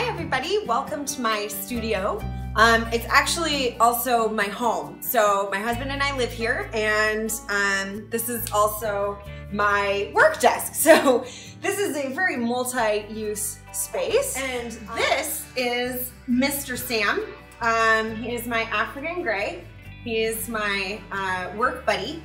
Hi everybody, welcome to my studio. Um, it's actually also my home. So my husband and I live here and um, this is also my work desk. So this is a very multi-use space. And this is Mr. Sam. Um, he is my African Gray. He is my uh, work buddy.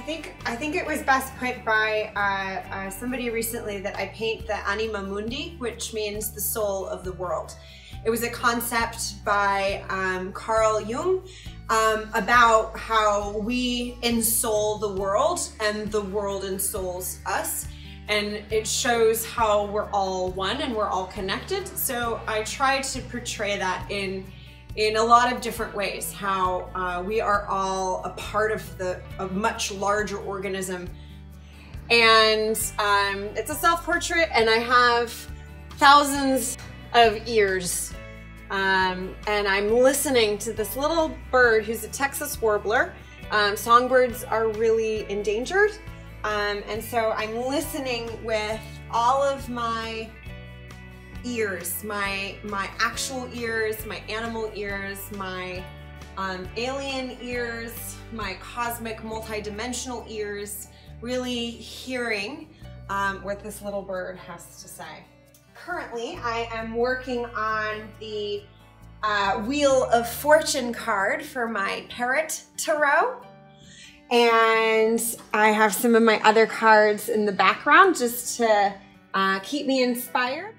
I think I think it was best put by uh, uh, somebody recently that I paint the anima mundi, which means the soul of the world. It was a concept by um, Carl Jung um, about how we ensoul the world and the world ensouls us. And it shows how we're all one and we're all connected. So I try to portray that in in a lot of different ways, how uh, we are all a part of the a much larger organism. And um, it's a self-portrait and I have thousands of ears. Um, and I'm listening to this little bird who's a Texas warbler. Um, songbirds are really endangered. Um, and so I'm listening with all of my ears, my, my actual ears, my animal ears, my um, alien ears, my cosmic multidimensional ears, really hearing um, what this little bird has to say. Currently, I am working on the uh, Wheel of Fortune card for my Parrot Tarot. And I have some of my other cards in the background just to uh, keep me inspired.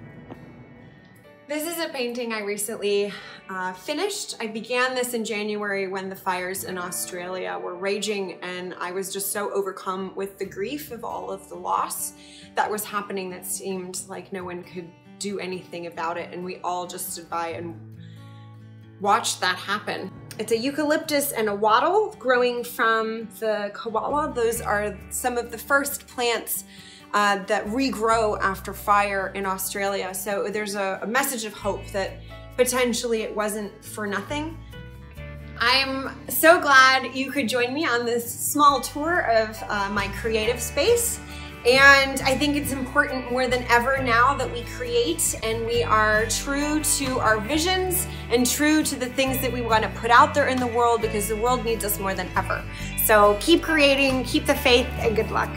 This is a painting I recently uh, finished. I began this in January when the fires in Australia were raging and I was just so overcome with the grief of all of the loss that was happening that seemed like no one could do anything about it and we all just stood by and watched that happen. It's a eucalyptus and a wattle growing from the koala. Those are some of the first plants uh, that regrow after fire in Australia. So there's a, a message of hope that potentially it wasn't for nothing. I'm so glad you could join me on this small tour of uh, my creative space. And I think it's important more than ever now that we create and we are true to our visions and true to the things that we want to put out there in the world because the world needs us more than ever. So keep creating, keep the faith, and good luck.